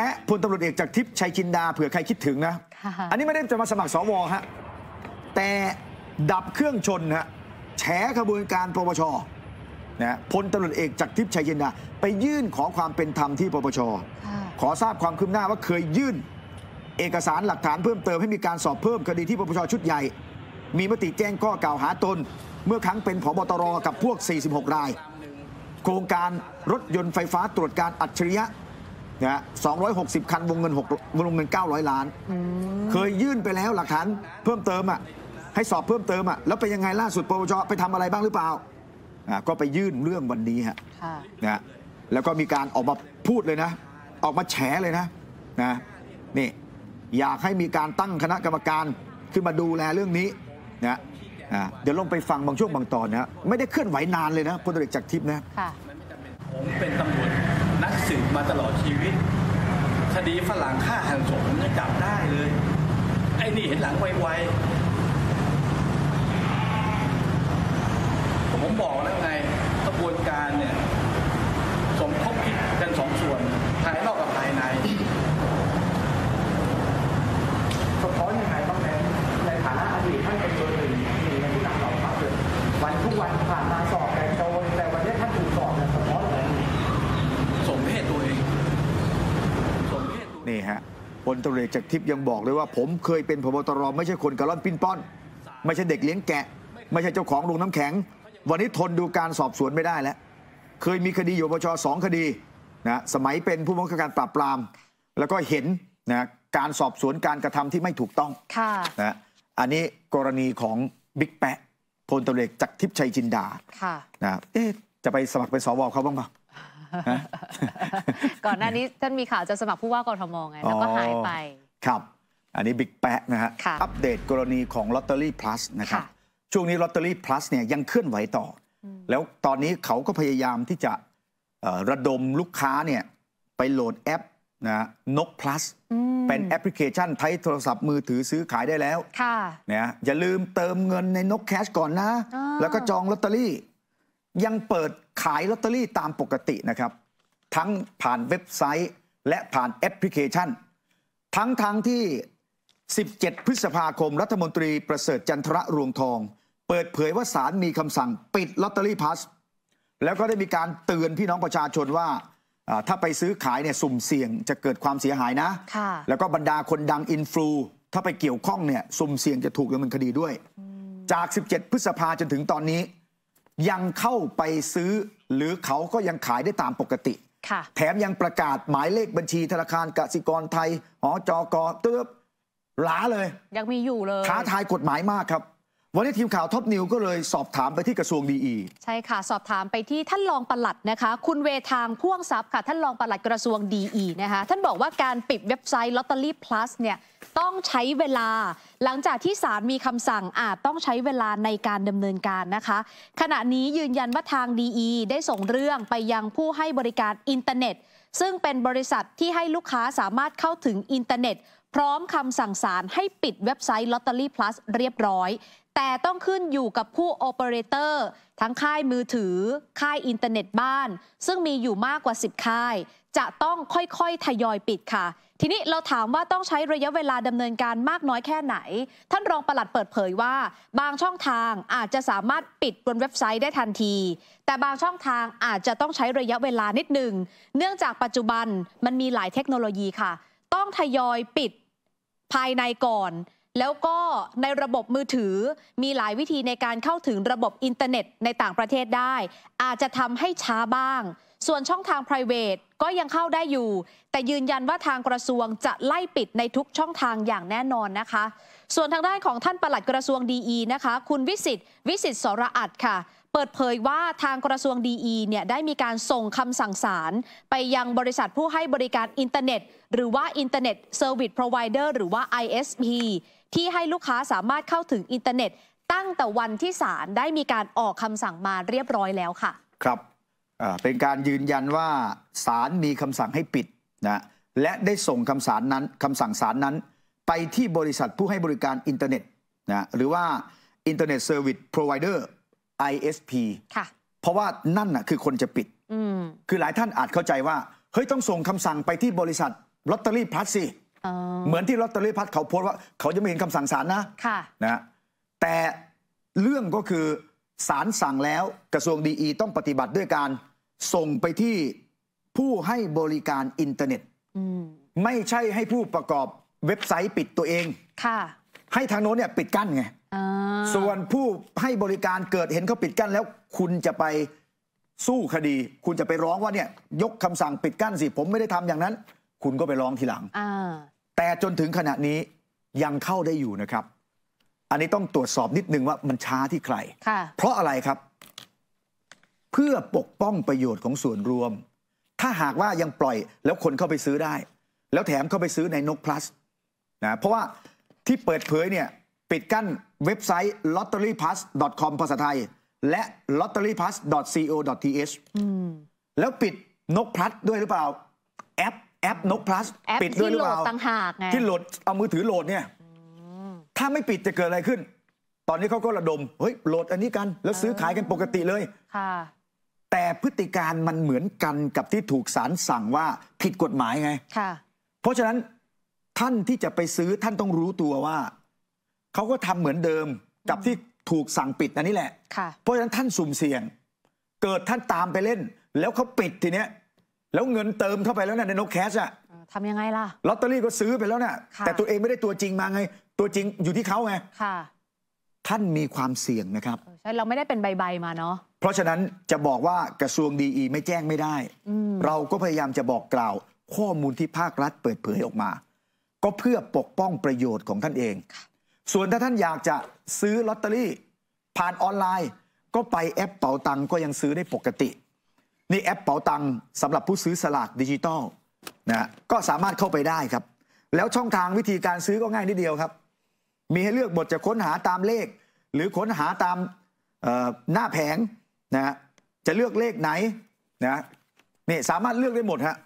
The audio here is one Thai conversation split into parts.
ป๊ะพลตำรวจเอกจากทิพย์ชัยจินดาเผื่อใครคิดถึงนะค่ะอันนี้ไม่ได้จะมาสมัครสวฮะแต่ดับเครื่องชนฮะแฉขบวนการปปชนะพลตำรวจเอกจากทิพย์ชัยจินดาไปยื่นขอความเป็นธรรมที่ปปชค่ะขอทราบความคืบหน้าว่าเคยยื่น เอกสารหลักฐานเพิ่มเติมให้มีการสอบเพิ่มคดีที่ปปชชุดใหญ่ มีมติแจ้งข้อกล่าวหาตน เมื่อครั้งเป็นผบตรกับพวก 46 ราย โครงการรถยนต์ไฟฟ้าตรวจการอัจฉริยะ นะฮะ260 คันวงเงิน6วงเงิน 900 ล้าน เคยยื่นไปแล้วหลักฐานเพิ่มเติมอะให้สอบเพิ่มเติมอะแล้วเป็นยังไงล่าสุดปปชไปทำอะไรบ้างหรือเปล่าอะก็ไปยื่นเรื่องวันนี้ฮะค่ะนะฮะแล้วก็มีการออกมาพูดเลยนะ ออกมาแฉเลยนะนะนี่อยากให้มีการตั้งคณะกรรมการขึ้นมาดูแลเรื่องนี้นะอะเดี๋ยวลองไปฟังบางช่วงบางตอนนะไม่ได้เคลื่อนไหวนานเลยนะพลตำรวจเอกจากทิพย์นะค่ะผมเป็นตำรวจนัก สืบมาตลอดชีวิต คดีฝรั่งฆ่าหันศพยังจับได้เลย ไอ้นี่เห็นหลังไวๆผมบอกแล้วไงกระบวนการเนี่ย สมคบคิดกันสองส่วน ภายนอกกับภายใน สะท้อนยังไงบ้างแม่ในฐานะอดีตท่านเป็นเบอร์หนึ่งหนึ่งในผู้นำเหล่าทัพเลยวันทุกวันผ่านมาสอบแต่โดนแต่วันนี้ท่านถูกสอบเนี่ยสะท้อนอะไร สมเพศตัวเอง สมเพศตัวเอง นี่ฮะพลตำรวจเอกจากทิพย์ยังบอกเลยว่า ผมเคยเป็นพบตรไม่ใช่คนกระล่อนปิ้นป้อน ไม่ใช่เด็กเลี้ยงแกะ ไม่ใช่เจ้าของโรงน้ำแข็ง วันนี้ทนดูการสอบสวนไม่ได้แล้ว เคยมีคดีอยู่ปปชสองคดีนะสมัยเป็นผู้บังคับการปราบปราม แล้วก็เห็นนะการสอบสวนการกระทำที่ไม่ถูกต้องค่ะนะอันนี้กรณีของบิ๊กแปะพลตำรวจเอกจากทิพย์ชัยจินดาค่ะนะเอ๊ะจะไปสมัครเป็นสวเขาบ้างปะฮะ ก่อนหน้านี้ท่านมีข่าวจะสมัครผู้ว่ากทมไงแล้วก็หายไป ครับ อันนี้บิ๊กแปะนะฮะค่ะอัปเดตกรณีของลอตเตอรี่พลัสนะครับค่ะช่วงนี้ลอตเตอรี่พลัสเนี่ยยังเคลื่อนไหวต่ออแล้วตอนนี้เขาก็พยายามที่จะเอ่อระดมลูกค้าเนี่ยไปโหลดแอปนะนกพลัสออืมเป็นแอปพลิเคชันใช้โทรศัพท์มือถือซื้อขายได้แล้ว ค่ะนะอย่าลืมเติมเงินในนกแคชก่อนนะอ่าแล้วก็จองลอตเตอรี่ ยังเปิดขายลอตเตอรี่ตามปกตินะครับ ทั้งผ่านเว็บไซต์และผ่านแอปพลิเคชัน ทั้งทั้งที่ 17 พฤษภาคม รัฐมนตรีประเสริฐจันทรรวงทอง เปิดเผยว่าศาลมีคำสั่งปิดลอตเตอรี่พลัสแล้วก็ได้มีการเตือนพี่น้องประชาชนว่าอ่าถ้าไปซื้อขายเนี่ยสุ่มเสี่ยงจะเกิดความเสียหายนะค่ะแล้วก็บรรดาคนดังอินฟลูถ้าไปเกี่ยวข้องเนี่ยสุ่มเสี่ยงจะถูกดำเนินคดีด้วย จาก 17 พฤษภาจนถึงตอนนี้ ยังเข้าไปซื้อ หรือเขาก็ยังขายได้ตามปกติค่ะแถมยังประกาศหมายเลขบัญชีธนาคารกสิกรไทยหอจอกเตือบหลาเลย ยังมีอยู่เลยท้าทายกฎหมายมากครับ วันนี้ทีมข่าว Top News ก็เลยสอบถามไปที่กระทรวงดีอีใช่ค่ะ สอบถามไปที่ท่านรองปลัดนะคะ คุณเวทางพ่วงทรัพย์ค่ะ ท่านรองปลัดกระทรวง DE นะคะท่านบอกว่าการปิดเว็บไซต์ Lottery Plus เนี่ยต้องใช้เวลา หลังจากที่ศาลมีคำสั่งอาจต้องใช้เวลาในการดำเนินการนะคะ ขณะนี้ยืนยันว่าทาง DE ได้ส่งเรื่องไปยังผู้ให้บริการอินเทอร์เน็ต ซึ่งเป็นบริษัทที่ให้ลูกค้าสามารถเข้าถึงอินเทอร์เน็ต พร้อมคำสั่งศาลให้ปิดเว็บไซต์ Lottery Plus เรียบร้อย แต่ต้องขึ้นอยู่กับผู้โอเปอเรเตอร์ทั้งค่ายมือถือ ค่ายอินเทอร์เน็ตบ้าน ซึ่งมีอยู่มากกว่า 10 ค่าย จะต้องค่อยๆ ทยอยปิดค่ะ ทีนี้เราถามว่าต้องใช้ระยะเวลาดำเนินการมากน้อยแค่ไหน ท่านรองปลัดเปิดเผยว่า บางช่องทางอาจจะสามารถปิดบนเว็บไซต์ได้ทันที แต่บางช่องทางอาจจะต้องใช้ระยะเวลานิดหนึ่งเนื่องจากปัจจุบันมันมีหลายเทคโนโลยีค่ะ ต้องทยอยปิด ภายในก่อน แล้วก็ในระบบมือถือมีหลายวิธีในการเข้าถึงระบบอินเทอร์เน็ตในต่างประเทศได้ อาจจะทำให้ช้าบ้าง ส่วนช่องทาง p r i v a t ก็ยังเข้าได้อยู่ แต่ยืนยันว่าทางกระทรวงจะไล่ปิดในทุกช่องทางอย่างแน่นอนนะคะ ส่วนทางด้านของท่านปลัดกระทรวงดีนะคะ คุณวิสิทธิ์วิสิทธิ์สระอัดค่ะ เปิดเผยว่าทางกระทรวง DE เนี่ยได้มีการส่งคำสั่งศาลไปยังบริษัทผู้ให้บริการอินเทอร์เน็ต หรือว่า Internet Service Provider หรือว่า ISP ที่ให้ลูกค้าสามารถเข้าถึงอินเทอร์เน็ต ตั้งแต่วันที่ศาลได้มีการออกคำสั่งมาเรียบร้อยแล้วค่ะ ครับเป็นการยืนยันว่าศาลมีคำสั่งให้ปิดนะและได้ส่งคำสารนั้นคำสั่งศาลนั้น ไปที่บริษัทผู้ให้บริการอินเทอร์เน็ตนะหรือว่า Internet Service Provider ISP ค่ะ เพราะว่านั่นน่ะคือคนจะปิดอืมคือหลายท่านอาจเข้าใจว่า เฮ้ยต้องส่งคำสั่งไปที่บริษัท Lottery Plus สิอ๋อเหมือนที่ Lottery Plus เขาโพสต์ว่า เขาจะไม่เห็นคำสั่งศาลนะค่ะนะฮะแต่เรื่องก็คือศาลสั่งแล้วกระทรวง DE ต้องปฏิบัติด้วยการส่งไปที่ผู้ให้บริการอินเทอร์เน็ตอืมไม่ใช่ให้ผู้ประกอบเว็บไซต์ปิดตัวเองค่ะ ให้ทางโน้นเนี่ยปิดกั้นไงอ่า ส่วนผู้ให้บริการเกิดเห็นเขาปิดกั้นแล้ว คุณจะไปสู้คดี คุณจะไปร้องว่าเนี่ยยกคำสั่งปิดกั้นสิ ผมไม่ได้ทำอย่างนั้น คุณก็ไปร้องทีหลังอ่าแต่จนถึงขณะนี้ยังเข้าได้อยู่นะครับ อันนี้ต้องตรวจสอบนิดนึงว่ามันช้าที่ใครค่ะเพราะอะไรครับ เพื่อปกป้องประโยชน์ของส่วนรวม ถ้าหากว่ายังปล่อยแล้วคนเข้าไปซื้อได้ แล้วแถมเข้าไปซื้อในนก plus นะเพราะว่าที่เปิดเผยเนี่ย ปิดกั้นเว็บไซต์ lotteryplus.com ภาษาไทย และ lotteryplus.co.th อืมแล้วปิดนก plus ด้วยหรือเปล่า แอปแอปนก plus แอปปิดด้วยที่หรือโหลเปดล่าต่างหากไงที่โหลดเอามือถือโหลดเนี่ยถ้าไม่ปิดจะเกิดอะไรขึ้น ตอนนี้เขาก็ระดมเฮ้ยโหลดอันนี้กัน แล้วซื้อขายกันปกติเลยค่ะแต่พฤติการมันเหมือนกันกับที่ถูกศาลสั่งว่าผิดกฎหมายไงค่ะเพราะฉะนั้นท่านที่จะไปซื้อท่านต้องรู้ตัวว่า เขาก็ทำเหมือนเดิมกับที่ถูกสั่งปิดอันนี้แหละค่ะเพราะฉะนั้นท่านสุ่มเสี่ยง เกิดท่านตามไปเล่น แล้วเขาปิดทีเนี้ยแล้วเงินเติมเข้าไปแล้วนะในนกแคชอะเออทำยังไงล่ะลอตเตอรี่ก็ซื้อไปแล้วนะค่ะ แต่ตัวเองไม่ได้ตัวจริงมาไง ตัวจริงอยู่ที่เขาไงค่ะ ท่านมีความเสี่ยงนะครับเออใช่เราไม่ได้เป็นใบๆมาเนาะเพราะฉะนั้นจะบอกว่ากระทรวง DE ไม่แจ้งไม่ได้อืมเราก็พยายามจะบอกกล่าว ข้อมูลที่ภาครัฐเปิดเผยออกมา ก็เพื่อปกป้องประโยชน์ของท่านเอง ส่วนถ้าท่านอยากจะซื้อลอตเตอรี่ ผ่านออนไลน์ ก็ไปแอปเป๋าตังก็ยังซื้อได้ปกติ นี่แอปเป๋าตังสำหรับผู้ซื้อสลากดิจิตอลนะก็สามารถเข้าไปได้ครับ แล้วช่องทางวิธีการซื้อก็ง่ายนิดเดียวครับ มีให้เลือกบทจะค้นหาตามเลข หรือค้นหาตามหน้าแผงนะจะเลือกเลขไหนนะนี่สามารถเลือกได้หมดฮะ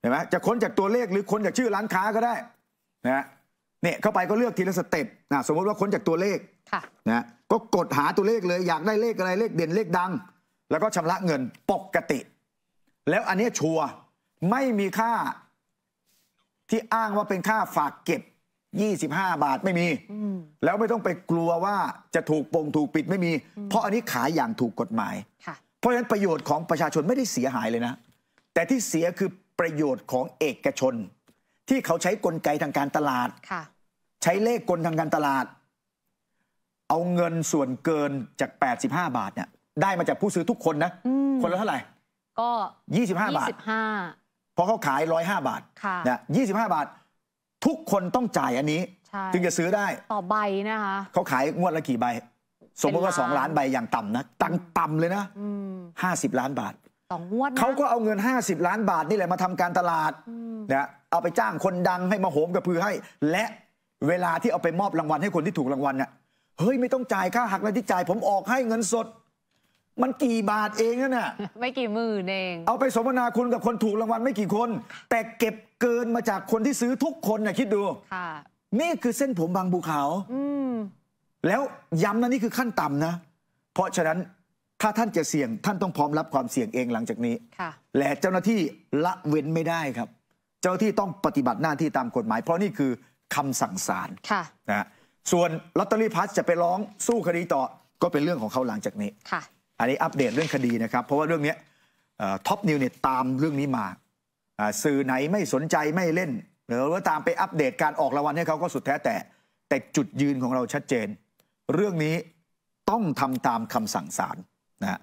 เห็นไหมจะค้นจากตัวเลขหรือค้นจากชื่อร้านค้าก็ได้นะ เนี่ยเข้าไปก็เลือกทีละสเต็ปนะสมมติว่าค้นจากตัวเลขค่ะนะก็กดหาตัวเลขเลยอยากได้เลขอะไรเลขเด่นเลขดัง แล้วก็ชำระเงินปกติ แล้วอันเนี้ยชัวร์ไม่มีค่า ที่อ้างว่าเป็นค่าฝากเก็บ 25 บาทไม่มีอืมแล้วไม่ต้องไปกลัวว่าจะถูกปงถูกปิดไม่มี เพราะอันนี้ขายอย่างถูกกฎหมายค่ะเพราะฉะนั้นประโยชน์ของประชาชนไม่ได้เสียหายเลยนะ แต่ที่เสียคือประโยชน์ของเอกชน ที่เขาใช้กลไกทางการตลาดค่ะ ใช้เลขกลทางการตลาด เอาเงินส่วนเกินจาก 85 บาทเนี่ยได้มาจากผู้ซื้อทุกคนนะอืมคนละเท่าไหร่ ก็ 25 บาท25เพราะเขาขาย 105 บาทค่ะนะ25 บาท ทุกคนต้องจ่ายอันนี้ใช่จึงจะซื้อได้ต่อใบนะคะเขาขายงวดละกี่ใบ สมมติว่าเป็นล้าน2ล้านใบอย่างต่ำนะตังต่ำเลยนะอืม50 ล้านบาทสองงวดนะเขาก็เอาเงิน 50 ล้านบาทนี่แหละมาทำการตลาดอืมนะเอาไปจ้างคนดังให้มาโหมกระพือให้ และ เวลาที่เอาไปมอบรางวัลให้คนที่ถูกรางวัลเนี่ยเฮ้ยไม่ต้องจ่ายค่าหักและที่จ่าย ผมออกให้เงินสด มันกี่บาทเองนั่นน่ะไม่กี่หมื่นเอง เอาไปสมนาคุณกับคนถูกรางวัลไม่กี่คน แต่เก็บเกินมาจากคนที่ซื้อทุกคนนะคิดดูค่ะนี่คือเส้นผมบางภูเขาอืมแล้วย้ำนะนี่คือขั้นต่ำนะ เพราะฉะนั้นถ้าท่านจะเสี่ยงท่านต้องพร้อมรับความเสี่ยงเองหลังจากนี้ค่ะและเจ้าหน้าที่ละเว้นไม่ได้ครับ เจ้าหน้าที่ต้องปฏิบัติหน้าที่ตามกฎหมาย เพราะนี่คือ คำสั่งศาลค่ะนะฮะส่วน Lottery Plus จะไปร้องสู้คดีต่อก็เป็นเรื่องของเขาหลังจากนี้ค่ะอันนี้อัปเดตเรื่องคดีนะครับ เพราะว่าเรื่องเนี้ย Top News เนี่ยตามเรื่องนี้มาอ่าสื่อไหนไม่สนใจไม่เล่น หรือว่าตามไปอัปเดตการออกรางวัลให้เขาก็สุดแท้แต่ แต่จุดยืนของเราชัดเจน เรื่องนี้ต้องทำตามคำสั่งศาลนะฮะ